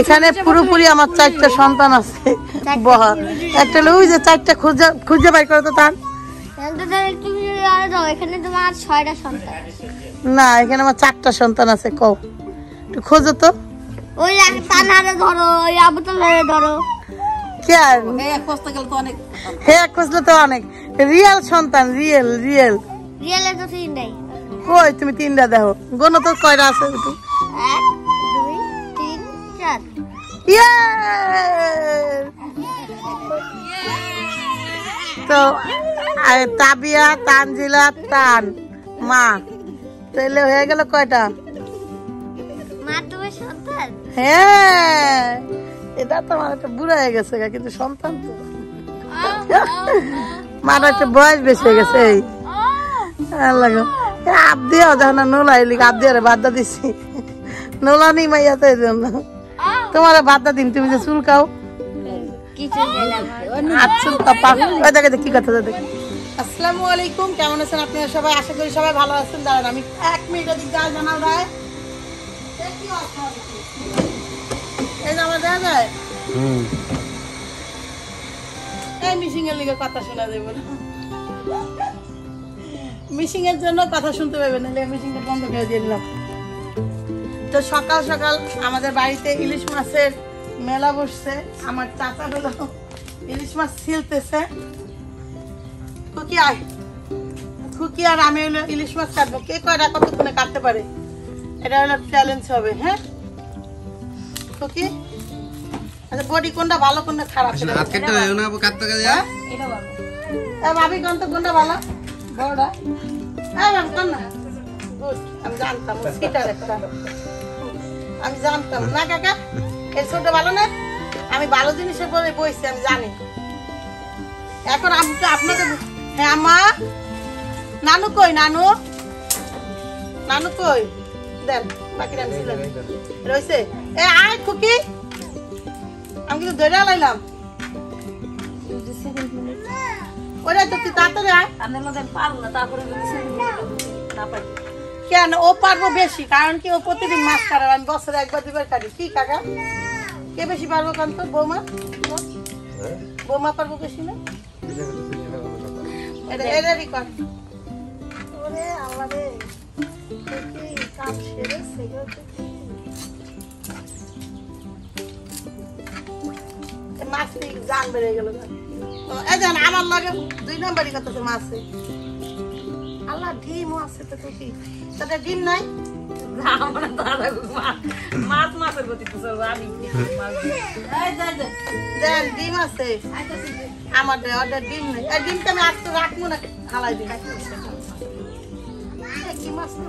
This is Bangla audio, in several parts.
এখানে পুরোপুরি আমার চারটা সন্তান আছে বহা একটা ওই যে চারটা খুঁজে খুঁজে বাই করে তো তার। তুমি আরও দাও এখানে তোমার ছয়টা সন্তান। না এখানে আমার চারটা সন্তান আছে কও। একটু খোঁজো তো। ওই ধরো ওই আবুতলারে ধরো। কে আর? হে খুঁজলে তো অনেক। রিয়েল সন্তান রিয়েল রিয়েল। রিয়েলে তো তিন নেই কই তুমি তিনটা দেখো। গোনো তো কয়টা আছে? তো তাবিয়া তানজিলা তান মা তাহলে হয়ে গেল কয়টা? হ্যাঁ এটা তো আমার একটা বুড়া হয়ে গেছে কিন্তু সন্তান তো। মার একটা বয়স বেশি হয়ে গেছে এই। না নোলা এলি দিছি। নি মাইয়া তো এই জন্য। তোমার বাদ্দা দিন তুমি যে চুলকাও। কিছু গেলাম হাত চুলকা পা ওই দেখে কি কথা দেখ। আসসালামু আলাইকুম কেমন আছেন আপনারা সবাই? আশা করি সবাই ভালো আছেন। দাঁড়ান আমি এক মিনিট ওদিক জানাল রায়? এই যে আমার দেখা যায় এই মিশিং এর লিগে কথা শোনা যাবে না। মিশিং এর জন্য কথা শুনতে পাবে না বন্ধ করে দিয়ে দিলাম। তো সকাল সকাল আমাদের বাড়িতে ইলিশ মাছের মেলা বসছে। আমার চাচা হলো ইলিশ মাছ ছিলতেছে। খুকি আয়। খুকি আর আমি হলো ইলিশ মাছ কাটবো। কে কয়টা কতক্ষণে কাটতে পারে? এটা হলো চ্যালেঞ্জ হবে হ্যাঁ? খুকি? আচ্ছা বডি কোনটা ভালো কোনটা খারাপ? সেটা হাত কেটে দেয় না কাটতে কাটে যা এ ভাবি কোন তো কোনটা ভালো? বড়টা? হ্যাঁ ম্যাম কোন না? আমি জানতাম সিটার একটা। আমি জানতাম না, কাকা। এই ছোট ভালো না, আমি ভালো জিনিসের পরে বইছি, আমি জানি। এখন আমি তো আপনাকে হ্যাঁ আমা নানু কই, নানু? নানু কই? দেন বাকিটা আমি এ, আয়, খুকি। আমি কিন্তু ধরে লাইলাম ওরে তো তাড়াতাড়ি আয়। কেন? ও পারব বেশি কারণ কি ও প্রতিদিন মাছ কাটে আমি বছরে একবার দুবার কাটি। কি কাকা? কে বেশি পারব কারণ তো বৌমা? বৌমা পারব বেশি না? এটা এটারই কর। মাছ জান বেড়ে গেল আমার লাগে দুই নম্বরই কথা তো মাছে? আল্লাহ ডিমও আছে তো কি তাতে ডিম নাই দেন ডিম আছে আমার দে ওটা ডিম নেই এই ডিমটা আমি আজকে রাখব না হালাই দিন এ, কি মাছ না?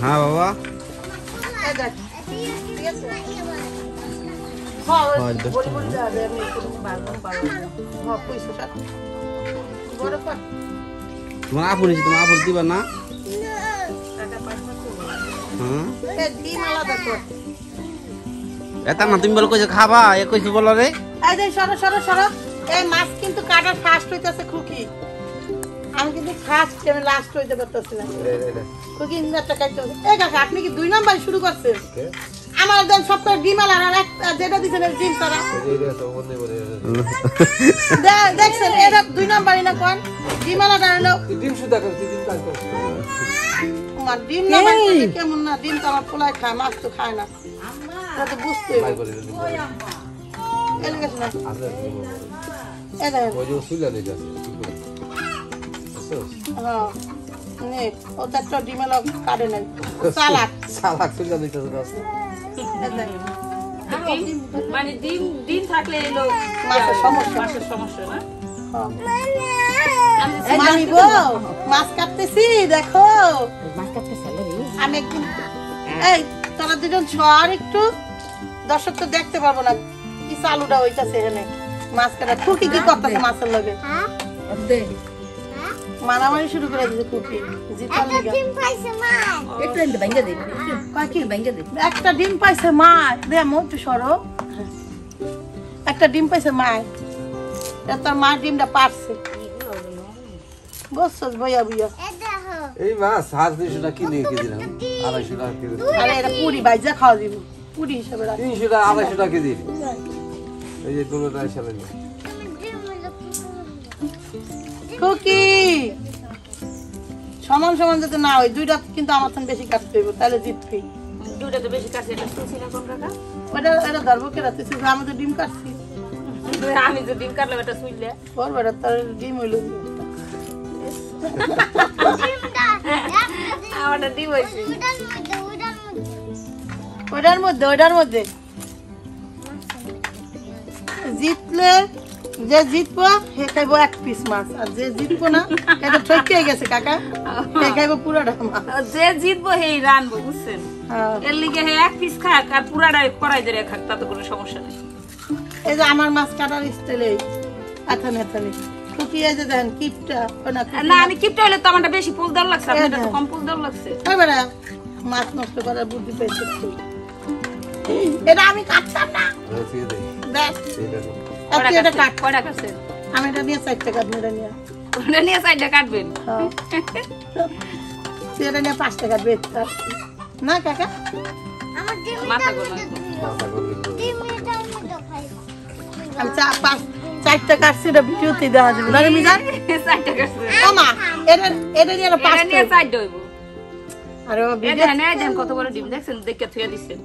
হ্যাঁ বাবা এই দেখ, ঠিক আছে? হ্যাঁ, ওই হয়, দশটা বড়ি তোমার আপু নিছি তোমার আপু দিবা না? এ, ডিম আলাদা এটা না তুমি বলো কইছে খাবা? এ কইছে বলো রে। এই যে, সরো, সরো, সরো। এই মাছ কিন্তু কাটার ফার্স্ট হইতেছে খুকি। আমি কিন্তু ফার্স্ট আমি লাস্ট হইতে পারতেছি না। খুকি ইঞ্জারটা কাটতে। এই কাকা আপনি কি দুই নাম্বার শুরু করছেন? আমার দেন সপ্তাহে ডিম আলার আর একটা যেটা দিচ্ছেন ডিম তারা। দেখছেন এটা দুই নাম্বারই না কোন? ডিম আলাদা হলো আমার ডিম না বানাইলে কেমন না? ডিম তো আমার পোলায় খায় মাছ তো খায় না। এটা তো বুঝতে। এলে গেছে না এ দেখেন। হ্যাঁ নে ও তো একটা ডিম এলো কাটে নাই। সালাদ। এ দেখেন। মানে ডিম ডিম থাকলে এলো মাছের সমস্যা। না? হ্যাঁ। মাছ কাটতেছি দেখো। আমি একদিন এই তোরা দুজন সর একটু দর্শক তো দেখতে পারব না কি চালুটা হইতাছে এখানে মাছ কাটা খুকি কি করতেছে মাছের লগে? হ্যাঁ মারামারি শুরু করে দিয়েছে খুকি জিতার লিগা ডিম পাইছে মা কয় কি? একটা ডিম পাইছে মা দে মো একটু সরো। একটা ডিম পাইছে মা এটা তোর মা ডিমটা পারছে। বুঝছস বইয়া বইয়া। এই মাছ সাত দুইশো টাকা কিনে কি? দিলাম আড়াইশো টাকা কেজি আরে এটা পুরি বাইজা খাওয়া দিব পুরি হিসাবে তিনশো টাকা আড়াইশো টাকা কেজি এই যে দুটো নিয়ে খুকি সমান সমান যাতে না হয় দুইটা কিন্তু আমার থেকে বেশি কাটতে হইব তাহলে জিতবি দুটা তো বেশি কাছে এটা শুনছি না কোন কাকা। ওটা এটা ধরবো কে রাতে? আমি তো ডিম কাটছি। আমি তো ডিম কাটলাম এটা শুনলে। বল বেটা তার ডিম হইল আমারটা ডিম হয়েছে। ওইটার মধ্যে ওইটার মধ্যে। জিতলে যে জিতবো সে খাইবো এক পিস মাছ। আর যে জিতবো না এটা ঠকে গেছে কাকা। সে খাইবো পুরোটা মাছ। যে জিতবো হেই রানবো বুঝছেন? হ্যাঁ। এর লিগে হে এক পিস খাক আর পুরাটাই করাই ধরে খাক তাতে কোনো সমস্যা নেই। এই যে আমার মাছ কাটার স্টাইলে আথানি খুকি এই যে দেখেন কিপটা না না আমি কিপটা হলে তো আমারটা বেশি ফুল দর লাগছে আপনারটা তো কম ফুল দর লাগছে। ওই বেটা মাছ নষ্ট করার বুদ্ধি পেয়েছে এটা আমি কাটতাম না। দিয়ে আপনি এটা কাট। কয়টা আমি এটা নিয়ে চারটে কাটবো এটা নিয়ে। ওটা নিয়ে সাইডটা কাটবেন? হ্যাঁ। নিয়ে পাঁচটা কাটবে না কাকা? মাথা গোলা মাথা করলে আমি চা পাঁচ চারটা কাটছি এটা ভিডিওতে দেওয়া যাবে। না রে মিজান? সাইডটা কাটছে। ও মা এটা এটা নিয়ে পাঁচটা। হইব আরে ভিডিও কত বড় ডিম দেখছেন? দেখে থুয়ে দিচ্ছেন।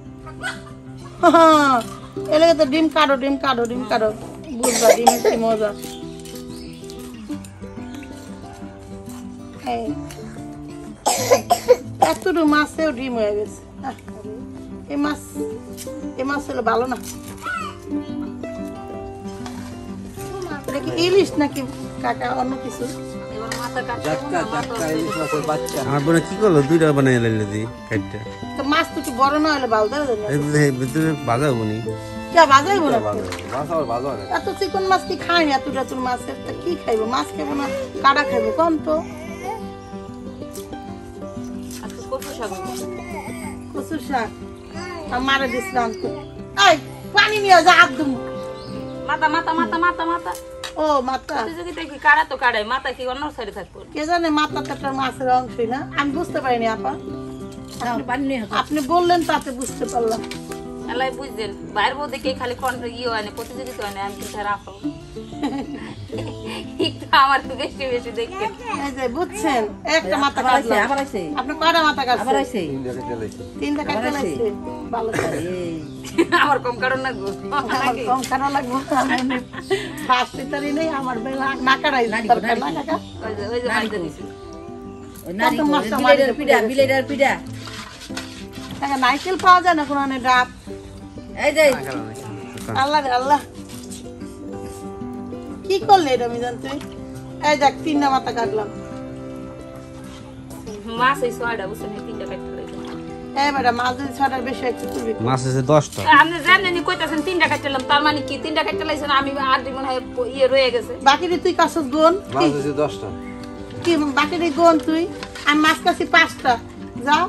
এলাকা তো ডিম কাটো ডিম কাটো ডিম কাটো। বুঝবা ডিমের কি মজা এই। এতটুকু মাছেও ডিম হয়ে গেছে এই মাছ এই মাছ হলো ভালো না এটা কি ইলিশ নাকি কাকা অন্য কিছু কি করল দুইটা বানাই লাইলে দি কাইটটা তো মাছ তো বড় না হলে ভিতরে বাজাবো নি কে মাছ না এত চিকন মাছ কি খায়নি এত টাতুর মাছের তা কি খাইবো? মাছ খাইবো না? কাটা খাইবো? কম তো? কচু শাক কচুর শাক? আর মারা দিছিলাম তো এই পানি নিয়ে যা হাত দুম মাথা মাথা মাথা মাথা মাথা। ও মাথা। প্রতিযোগিতা কি কাড়া তো কাড়াই মাথা কি অন্য সাইডে থাকব? কে জানে মাথা তো একটা মাছের অংশই না? আমি বুঝতে পারিনি আপা। আপনি বললেন তাতে বুঝতে পারলাম। এলাই বুঝছেন বাইরের বউ দেখে খালি ইয়ে হয় না প্রতিযোগিতা হয় না আমি কিন্তু রাখো আমার তো বেশি বেশি দেখতে বুঝছেন একটা মাথা কাটলাম আপনি কয়টা মাথা তিনটা কাটতে লাগছে ভালো করে। আমার কম কারণ না গো আমার কম খারাপ লাগবে। ফার্স্ট তারি নেই আমার বেলা না কাটাই। না কাকা ওই যে ওই যে বাড়িতে দিছি পিঠা বিলেডার পিঠা পাওয়া যায় না কোনো ডাব? আল্লাহ রে আল্লাহ কি করলে এটা আমি জানতে এই দেখ তিনটা মাথা কাটলাম। মাছ এই ছয়টা বুঝছেন তিনটা কাটতে এই মানে কি তিনটা কাটতে লাইছেন আমি আর দুই মনে হয় ইয়ে রয়ে গেছে। বাকি তুই কাছস গুণ? মাছ দশটা। কি বাকি গুণ তুই? আমি মাছ কাছি পাঁচটা। যাও।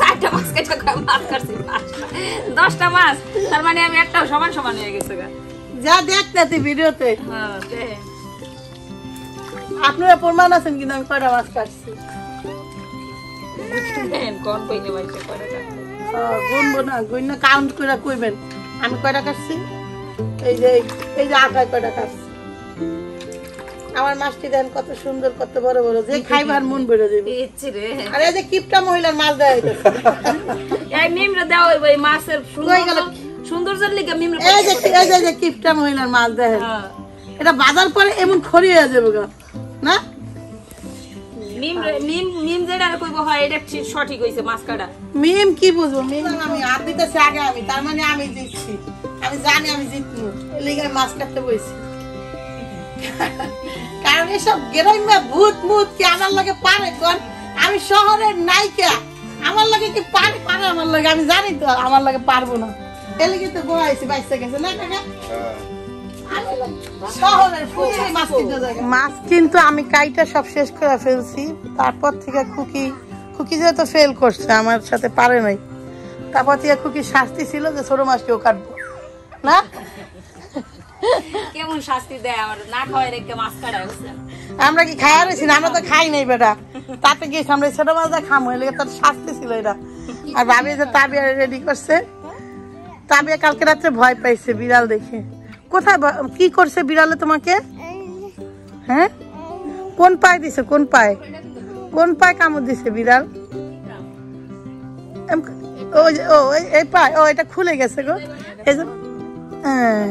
চারটা মাছ কেটে মাছ কাটছি দশটা মাছ তার মানে আমি একটাও সমান সমান হয়ে গেছে যা দেখ ভিডিওতে। হ্যাঁ আপনারা প্রমাণ আছেন কিন্তু আমি কয়টা মাছ কাটছি কোন কইলে করে গুনবো না গুন কাউন্ট করে কইবেন। আমি কয়টা কাটছি এই যে এই যে আগায় কয়টা কাটছি আমার মাছটি দেন কত সুন্দর কত বড় বড়। যে খাইবার মন বেড়ে যাবে। ইচ্ছি রে। আর এই যে কিপটা মহিলার মাছ হইতেছে। এই মিমরে হইব এই মাছের? সৌন্দর্য সৌন্দর্যের লিগে মিমরে এই যে এই যে- যে কিপটা মহিলার মাছ দেখেন হ্যাঁ। এটা বাজার পরে এমন খড়ি হয়ে যাবে গা। না? মিম মিম মিম যেটা কইব হয় এটা ঠিক- সঠিক হইছে মাছ কাটা মিম কি বুঝব? মিম আমি হাত দিতেছি আগে আমি তার মানে আমি জিতছি। আমি জানি আমি জিতবো। মাছ কাটতে বইছি। কারণ এসব গ্রামে ভূত মুত কি আমার লাগে পারে কোন? আমি শহরের নায়িকা। আমার লাগে কি পারে? পারে আমার লাগে আমি জানি তো আমার লাগে পারব না। এই লিগে তো গোয়াইছি বাইসে গেছে না কাকা? মাছ কিনতে মাছ কিন্তু আমি কাইটা সব শেষ করে ফেলছি। তারপর থেকে খুকি খুকি যেহেতু ফেল করছে আমার সাথে পারে নাই। তারপর থেকে খুকি শাস্তি ছিল যে ছোট মাছটিও কাটবো। না? কেমন শাস্তি দেয় আমার না রেখে মাছ কাটা আমরা কি খাই রয়েছি? না, আমরা তো খাই নাই বেটা। তাতে গিয়ে আমরা ছোট মাছটা খামো এলে তার শাস্তি ছিল এটা। আর ভাবি যে তাবিয়া রেডি করছে। তাবিয়া কালকে রাত্রে ভয় পাইছে বিড়াল দেখে। কোথায় কি করছে বিড়ালে তোমাকে? হ্যাঁ? কোন পায়ে দিছে, কোন পায়ে? কোন পায়ে কামড় দিছে বিড়াল? ও এই পায়ে, ও, এটা খুলে গেছে গো। এই যে হ্যাঁ।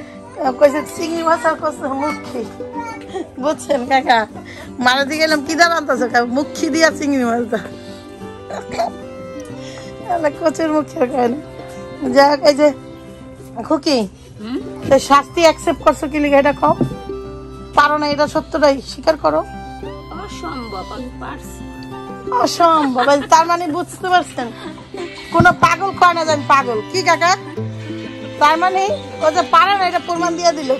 কইছে চিংড়ি মাছ আর কচু মুখি। বুঝছেন কাকা? মারা দিয়ে গেলাম কি দাঁড়ান তো মুখি দিয়া চিংড়ি মাছ দা তাহলে কচুর মুখের কেন যাক এই যে খুকি তো শাস্তি অ্যাকসেপ্ট করছ কি লিখে এটা কম পারো না এটা সত্যটাই। স্বীকার করো। অসম্ভব আমি পারছি অসম্ভব। তার মানে বুঝতে পারছেন? কোন পাগল কয় না জানি পাগল। কি কাকা? তার মানে ও যে পারে না এটা প্রমাণ দিয়ে দিল।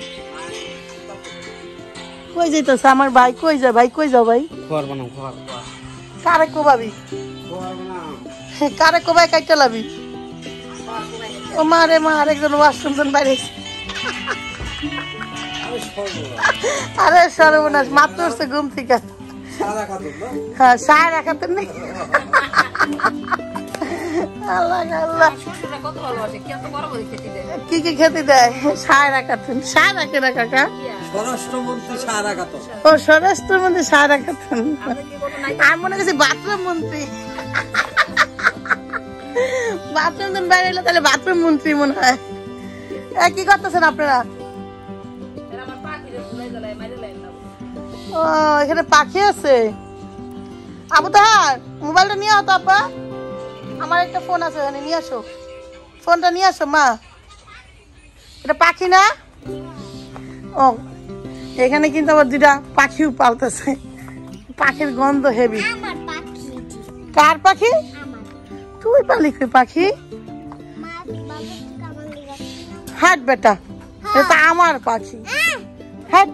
কই যাইতেছে আমার ভাই? কই যা ভাই? কই যাও ভাই? কারে কোবাবি? কারে কোবাই কাইটা লাবি? ও মা রে মা আরেকজন ওয়াশরুম জন বাইরে। আরে সর্বনাশ মাত্র উঠছে ঘুম থেকে। হ্যাঁ সায় রাখাতে নেই। কি এত বড় করে খেতে দেয়। কি কি খেতে দেয়? সায় রাখাতেন সায় রাখে না কাকা? স্বরাষ্ট্রমন্ত্রী ও স্বরাষ্ট্র মন্ত্রী সায় রাখাতেন আর মনে করছি বাথরুম মন্ত্রী বাথরুম দিন বাইরে এলে তাহলে বাথরুম মন্ত্রী মনে হয়। এ, কি করতেছেন আপনারা? ও এখানে পাখি আছে। আবু তাহার মোবাইলটা নিয়ে আও তো আপা। আমার একটা ফোন আছে ওখানে নিয়ে আসো। ফোনটা নিয়ে আসো মা। এটা পাখি না? ও এখানে কিন্তু আবার দুটা পাখিও পালতেছে। পাখির গন্ধ হেভি। কার পাখি? তুই পালি কই পাখি? হাট বেটা এটা আমার পাখি। হাট।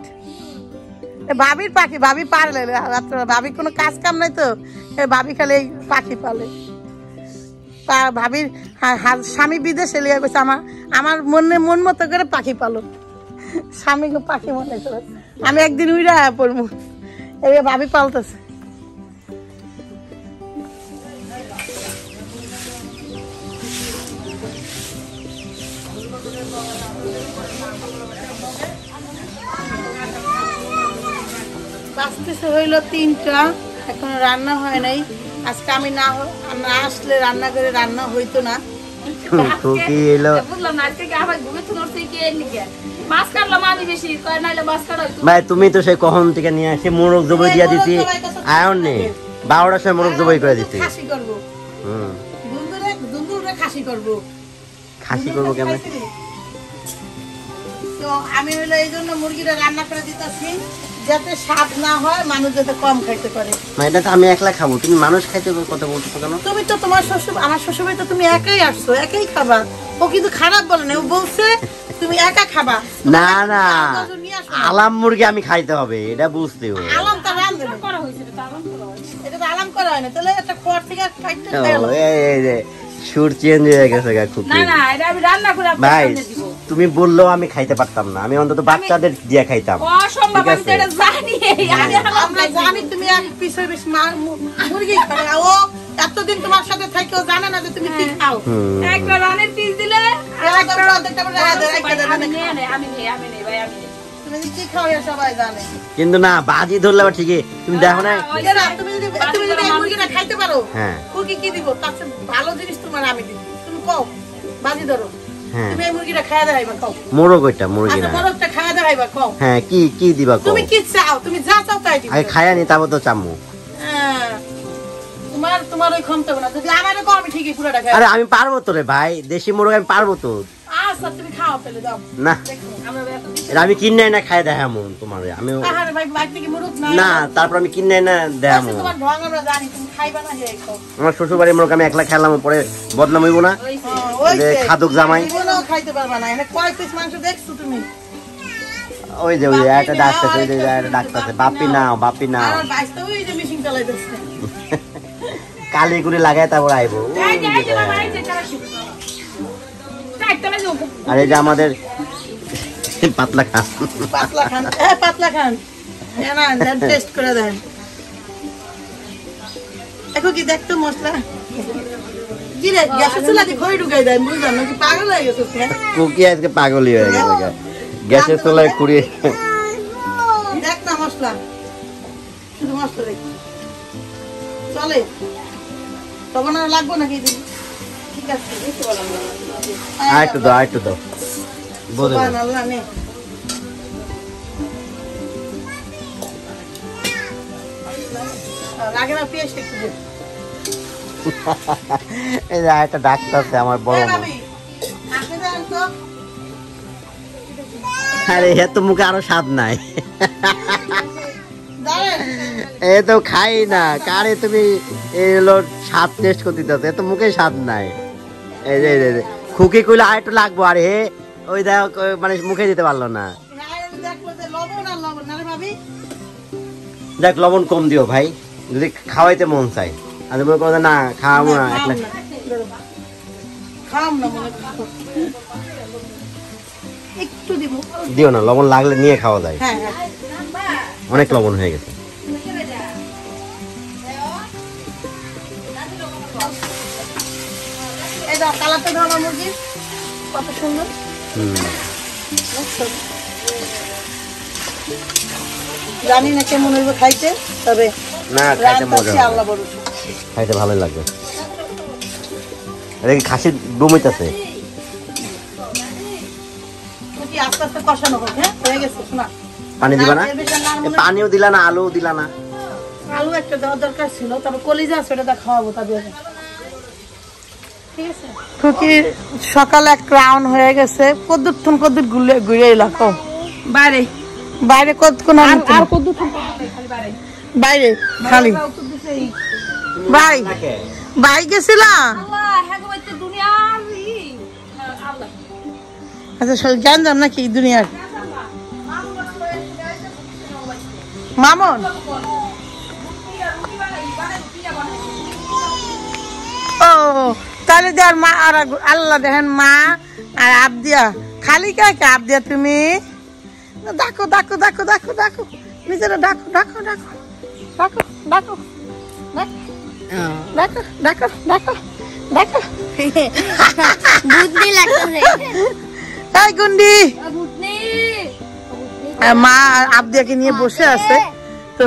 এ ভাবির পাখি ভাবি পারলে রাত্রে ভাবি কোনো কাজ কাম নাই তো এ ভাবি খালি এই পাখি পালে। তা ভাবির স্বামী বিদেশে লিয়ে গেছে আমার আমার মনে মন মতো করে পাখি পালো। স্বামীকে পাখি মনে করে। আমি একদিন উইরা পড়ব। এবার ভাবি পালতেছে। বাঁচতেছে হইল তিনটা। এখনও রান্না হয় নাই। আজকে আমি না না আসলে রান্না করে রান্না হইতো না। খুকি এলো? বুঝলাম না আজকে আবার ঘুমে তো নড়ছে কি এর নিকে মাছ কাটলাম আমি বেশি কয় নাইলে মাছ কাটা ভাই তুমি তো সেই কখন থেকে নিয়ে আসে মোরগ জবই দিয়া দিছি। আয়ন নেই বারোটার সময় মোরগ জবই করে দিছি। খাসি করব। হুম। দুন্দুরে দুন্দুরে খাসি করব। খাসি করব কেমন? তো আমি হইল এই জন্য মুরগিটা রান্না করে দিতেছি। যাতে স্বাদ না হয় মানুষ যাতে কম খাইতে পারে। এটা তো আমি একলা খাব। তুমি মানুষ খাইতে কথা বলছো কেন? তুমি তো তোমার শ্বশুর আমার শ্বশুর তো তুমি একাই আসছো একাই খাবা। ও কিন্তু খারাপ বলে না ও বলছে তুমি একা খাবা। না না। আলাম মুরগি আমি খাইতে হবে এটা বুঝতে হবে। আলাম তো করা হয়েছে এটা তো করা হয়েছে এটা তো আলাম করা হয় না তাহলে একটা খোয়ার থেকে খাইতে ও, এই, এই সুর চেঞ্জ হয়ে গেছে গা খুকি না না এটা আমি রান্না করে ভাই তুমি বললেও আমি খাইতে পারতাম না। আমি অন্তত বাচ্চাদের দিয়ে খাইতাম। অসম্ভব আমি তো এটা জানি। আমরা জানি তুমি এক পিসের বেশ মুরগি খাবে। ও এতদিন তোমার সাথে থেকেও জানে না যে তুমি কি খাও। হুম। রানের পিস দিলে একটা অর্ধেকটা করে রেখে দেয়, রেখে দেয়, আমি নেই আমি নেই আমি নেই ভাই আমি নেই তুমি যে কি খাও এ সবাই জানে। কিন্তু না বাজি ধরলে আবার ঠিকই। তুমি দেখো না? তুমি যদি তুমি যদি মুরগিটা খাইতে পারো হ্যাঁ। কি দিব? তার ভালো জিনিস তোমার আমি দিব। তুমি কও বাজি ধরো। হ্যাঁ তুমি এই মুরগিটা খাইয়া দেখাইবা কও। মোরগ ওইটা মুরগি আচ্ছা না দেখাইবা কও। হ্যাঁ কি কি দিবা কো তুমি কি চাও? তুমি যা চাও তাই দিবে। আগে খায়া নি তারপর তো চামু। হ্যাঁ। তোমার তোমার ওই ক্ষমতা না। যদি আমারও কও আমি ঠিকই পুরোটা খাই আরে আমি পারব তো রে ভাই। দেশি মোরগ আমি পারব তো। না এটা আমি কিনে না খাই দেখাম তোমার আমি না তারপর আমি কিনে না দেখাম আমার শ্বশুর বাড়ি আমি একলা খেলাম পরে বদনাম হইব না। খাদক জামাই। ওই যে ওই একটা ডাক্তার ওই যে একটা ডাক্তার বাপি নাও। বাপি নাও। কালি করে লাগাই তারপর আইবো। আর এই যে আমাদের পাতলা খাস পাতলা খান। হ্যাঁ পাতলা খান। না টেস্ট করে দেন। এখন কি দেখতো মশলা? গ্যাসের চুলা দিয়ে খড়ি ঢুকাই দেয় বুঝলাম নাকি পাগল হয়ে গেছে? কুকি আজকে পাগলই হয়ে গেছে গ্যাসের দেখ। না মশলা। শুধু মশলা দেখ। চলে। তখন আর লাগবো নাকি ঠিক আছে আর একটু দাও। আর দাও। বলে এই মুখে আরও স্বাদ নাই। এ তো খাই না। কারে তুমি স্বাদ টেস্ট করতে দিতে এত মুখে স্বাদ নাই। এই যে। খুকি কইলে আর একটু লাগবো আর হে ওই দেখো মানে মুখে দিতে পারল না। হ্যাঁ? দেখ লবণ কম দিও ভাই যদি খাওয়াইতে মন চাই আর মনে করো না খাওয়াবো না দিব। দিও না লবণ লাগলে নিয়ে খাওয়া যায়। হ্যাঁ হ্যাঁ। অনেক লবণ হয়ে গেছে। দাও কালারটা দাও আমার মুরগির। কত সুন্দর। জানি না কেমন হইব খাইতে তবে না খাইতে মজা আল্লাহ বড় খাইতে ভালোই লাগবে। এটা কি খাসির আস্তে আস্তে কষানো হ্যাঁ? গেছে শোনা। পানি দিবা না? পানিও দিলা না আলুও দিলা না? আলু একটা দেওয়ার দরকার ছিল তারপর কলিজা আছে ওটা খাওয়াবো তাদের। সকাল সকালে হয়ে গেছে কদ্দুর কদ্দুর ঘুরে ঘুরে বাইরে। বাইরে কতক্ষণ বাইরে। খালি। ভাই ভাই আচ্ছা জান নাকি দুনিয়ার? মামন? ও তাহলে দেয়ার মা আর আল্লাহ দেখেন মা আর আবদিয়া খালি কে আবদিয়া তুমি ডাকো ডাকো ডাকো ডাকো ডাকো নিজেরা ডাকো ডাকো ডাকো ডাকো ডাকো ডাকো ডাকো ডাকো ডাকো বুদ্ধি লাগতেছে এই গুন্ডি মা আবদিয়াকে নিয়ে বসে আছে তো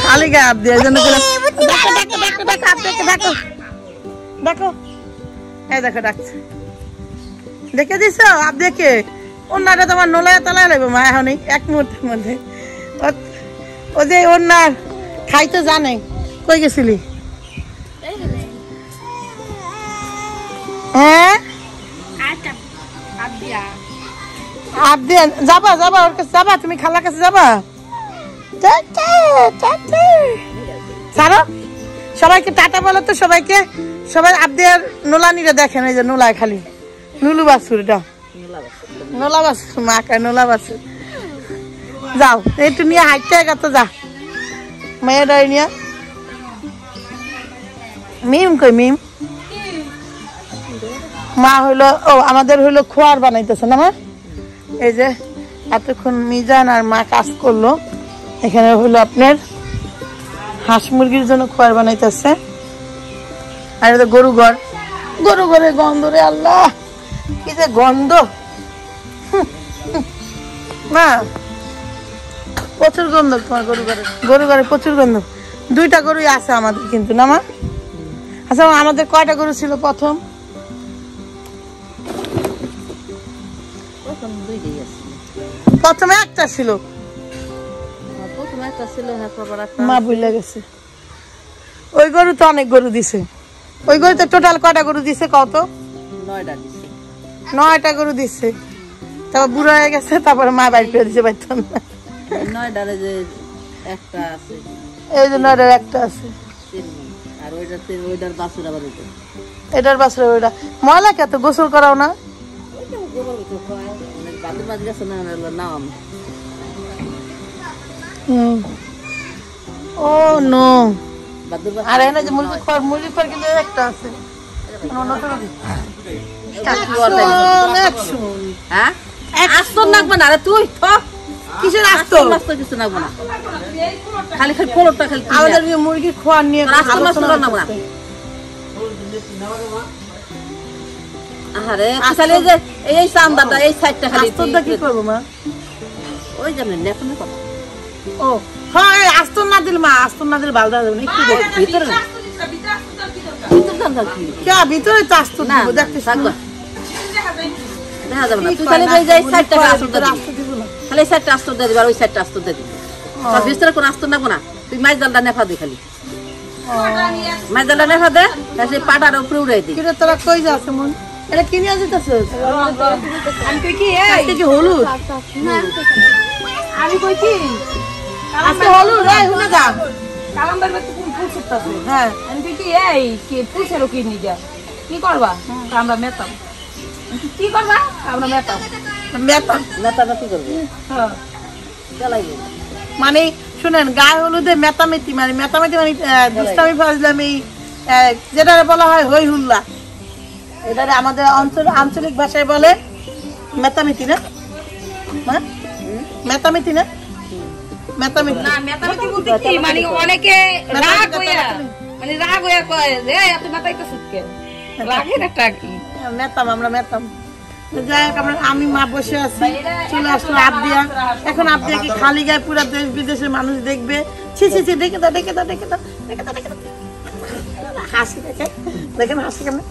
খালি গায়ে আবদিয়া জন্য ডাকো ডাকো ডাকো ডাকো আবদিয়াকে ডাকো ডাকো এই দেখো ডাকছে। দেখে দিছ? আবদিয়াকে ওনারা তোমার নোলায় তলায় লাগবে মা এখনই এক মুহূর্তের মধ্যে। ও- যে ওনার খাইতে জানে কই গেছিলি? হ্যাঁ? আচ্ছা আবিয়া আবদিয়া যাবা যাবা ওর কাছে যাবা তুমি খালার কাছে যাবা। ছাড়ো। সবাইকে টাটা বলো তো সবাইকে। সবাই আবদিয়ার নোলানিরা দেখেন, এই যে নোলায় খালি। নুলু বাসুর এটা। নোলা বাসুর মা কা নোলা বাসুর যাও, একটু নিয়ে হাঁটতে গেত যা। মেয়েটা নিয়ে। মিম কই, মিম? মা হইল, ও, আমাদের হইল খোয়ার বানাইতেছে না মা? এই যে, এতক্ষণ মিজান আর মা কাজ করল। এখানে হলো আপনার হাঁস মুরগির জন্য খোয়ার বানাইতেছে। আর এটা গরু ঘর। গরু ঘরে গন্ধ রে আল্লাহ। কি যে গন্ধ। না প্রচুর গন্ধ তোমার গরু ঘরে। গরু ঘরে প্রচুর গন্ধ। দুইটা গরুই আছে আমাদের কিন্তু না মা? আচ্ছা আমাদের কয়টা গরু ছিল প্রথম? প্রথমে একটা ছিল। মা বুঝলে গেছে। ওই গরু তো অনেক গরু দিছে। ওই গরুতে টোটাল কয়টা গরু দিছে কত? নয়টা গরু দিচ্ছে তারপর বুড়ো হয়ে গেছে তারপরে মা বাইর করে দিতে পারতাম না যে একটা আছে। এই যে নয়টার একটা আছে। আর ওইটাতে ওইটার বাছুর আবার ওইটা। এটার বাসরে ওইটা। ময়লা কে তো গোসল করাও না? ও নো। আর এখানে যে মুরগি খড় মুরগি খড় কিন্তু একটা আছে। হ্যাঁ? আসতো নাকবো না আরে তুই কিসের আসতো আসতো কিছু নাকবো না। খালি খালি পোলটটা খালি আমাদের মুরগি খোয়ার নিয়ে আসতো মাছ আলোচনা না। আরে এই যে এই চান্দাটা এই সাইডটা খালি আস্তরটা কি করব মা? ওই জানেন না এখন ও। হ্যাঁ এই আস্তর না দিল মা আস্তর না দিল ভালো যাবে না একটু ভিতরে না? ভিতরে তো আস্তর না দেখতে থাকবা দেখা যাবে না তুই খালি এই যে এই সাইডটা আস্তর দিব না। খালি সাইডটা আসতো দিয়ে দিবি আর ওই সাইডটা আসতো দিয়ে দিবি। আর ভিতরে কোনো নাকবো না তুই মাছ জালটা নেফা দে খালি। মাছ জালটা নেফা দে আর সেই পাটার উপরে উড়াই দিই কিরে তোরা কই যাস মন এটা কিনে যেতেছ আমি কই কি এই? কি হলুদ? আমি কই কি? আজকে হলুদ এই হুনে যা কালাম্বার মধ্যে কোন ফুল ছুটতাছে হ্যাঁ। আমি কি এই কি ফুলছেরও কি নিয়ে কি করবা? তা আমরা মেতাম। কি করবা? আমরা মেতাম। না কি করব? হ্যাঁ। মানে শুনেন গায়ে হলুদে মেতামেতি মানে মেতামেতি মানে দুষ্টামি ফাজলামি যেটা বলা হয় হই হুল্লা এটা আমাদের অঞ্চল আঞ্চলিক ভাষায় বলে মেতামিতি না? হ্যাঁ? মেতামিতি না? মেতামিতি। না মেতামেতি বলতে কি? মানে অনেকে রাগ হইয়া মানে রাগ হইয়া কয় যে এত মেতাইতেছিস কেন? রাগের একটা মেতাম আমরা মেতাম। যাই হোক আমরা আমি মা বসে আছি চলে আসলো আবদিয়া। এখন আবদিয়া কি খালি গায়ে পুরো দেশ বিদেশের মানুষ দেখবে? ছি ছি ছি ডেকে দাও ডেকে দাও ডেকে দাও দাও হাসি দেখে। দেখেন হাসি কেমন?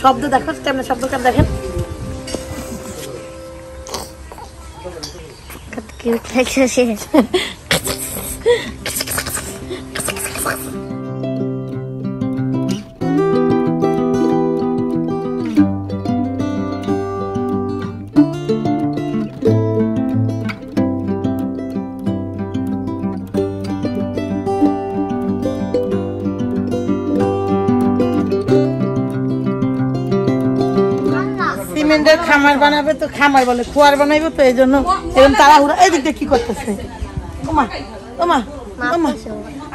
শব্দ দেখো কেমন শব্দ কেমন দেখেন? cute pictures. খামার বানাবে তো খামার বলে খোয়ার বানাইবে তো এই জন্য এরকম তাড়াহুড়া। এই দিকটা কি করতেছে? ওমা ওমা ওমা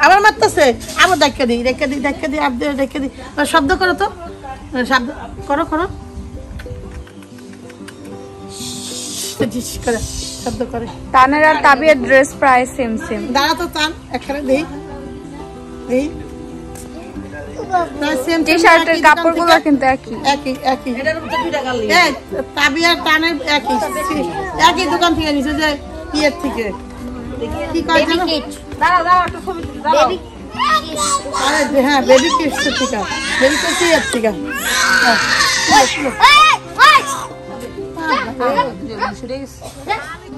আবার মারতেছে। আবার দেখা দিই রেখে দিই দেখা দিই আবার রেখে দিই। শব্দ করো তো। শব্দ করো করো। করে শব্দ করে। তানের আর তাবিয়ার ড্রেস প্রায় সেম সেম দাঁড়া তো টান একখানে দেই। দেই। টি শার্টের কাপড়গুলো কিন্তু একই একই একই তাবিয়ার টানের একই একই দোকান থেকে নিছে যে ইয়ের থেকে কি কয় যেন? দাঁড়াও দাঁড়াও একটা ছবি তুলি, আরে হ্যাঁ বেবি কিডস থেকে বেবি কিডস ইয়ের থেকে হ্যাঁ।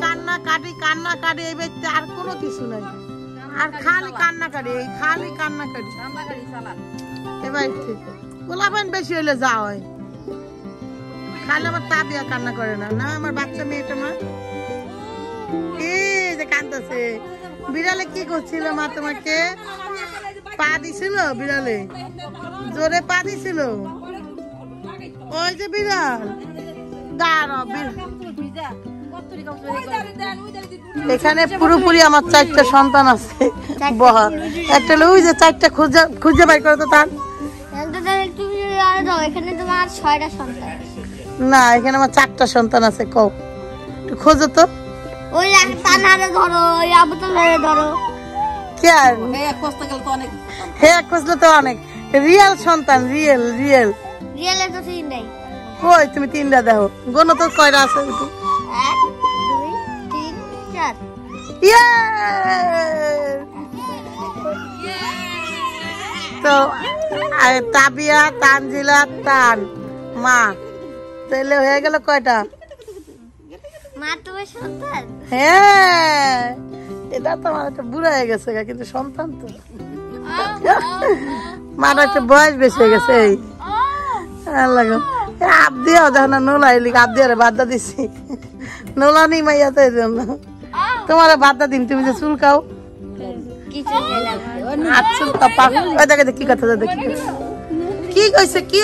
কান্না কাটি কান্না কাটি এই ব্যক্তি আর কোনো কিছু নাই আর খালি কান্না কাটি এই খালি কান্না কাটি এবার গোলাপান বেশি হইলে যা হয়। খালি আমার তাবিয়া কান্না করে না। না, আমার বাচ্চা মেয়েটা মা। এই যে কান্দাছে বিড়ালে কি করছিল মা তোমাকে? পা দিছিল বিড়ালে? জোরে পা দিছিল? ওই যে বিড়াল। দাঁড়া বিড়াল। এখানে পুরোপুরি আমার চারটা সন্তান আছে বহা। একটা ওই যে চারটা খুঁজে খুঁজে বাই করে তো তার। এখানে তোমার ছয়টা সন্তান না এখানে আমার চারটা সন্তান আছে কও। খোঁজো তো। ওই ধরো ওই ধরো কে আর? এই এক হে খুঁজলে তো অনেক। রিয়েল সন্তান রিয়েল রিয়েল। রিয়েলে তো ঠিক নেই কই তুমি তিনটা দেখো। গোনো তো কয়টা আছে? ইয়ে! তো তাবিয়া তানজিলা তান মা তাহলে হয়ে গেল কয়টা? মা তোমার সন্তান? হ্যাঁ এটা তো আমার একটা বুড়া হয়ে গেছে কিন্তু সন্তান তো। আহ, মাটা বয়স বেশি হয়ে গেছে এই। আল্লাহ গো। এ আপ দিও দেখো না নোলা এলি আপ দিয়ে বাদ্দা দিছি। নোলা নেই মাইয়া তো এই জন্য। তোমার বাদ্দা দিন তুমি যে চুল খাও দেখি কি কথা দেখি। কি কইছে কি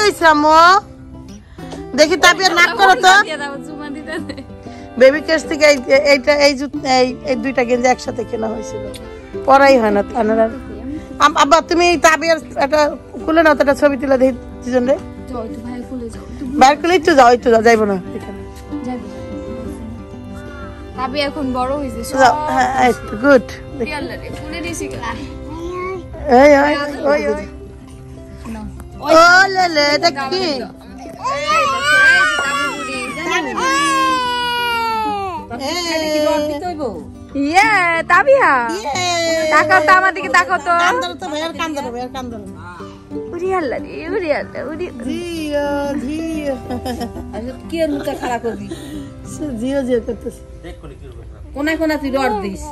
দেখি তাপিয়া নাক করো তো। বেবি কেস থেকে এই এইটা এই এই এই দুইটা গেঞ্জি একসাথে কেনা হয়েছিল। পরাই হয় না আব্বা তুমি তাবিয়ার একটা খুলে নাও তো একটা ছবি তুলে দেখি দুজন রে বাইর করলে একটু যাও একটু যাও যাইবো না তাবি এখন বড় হয়েছে যাও হ্যাঁ গুড ফুলে দিয়েছি এই ওই ওই ওই ও লে লে এটা কি ইয়ে তাবিয়া তাকাও তো আমার দিকে তাকাও তো কান্দর তো ভাইয়ার কান্দর ভাইয়ার কান্দর উড়ি আল্লাহ রে উড়ি আল্লাহ উড়ি জিও জিও কি আর মুখে খারাপ করবি জিও জিও করতেছে। কোনায় কোনায় তুই রড দিস।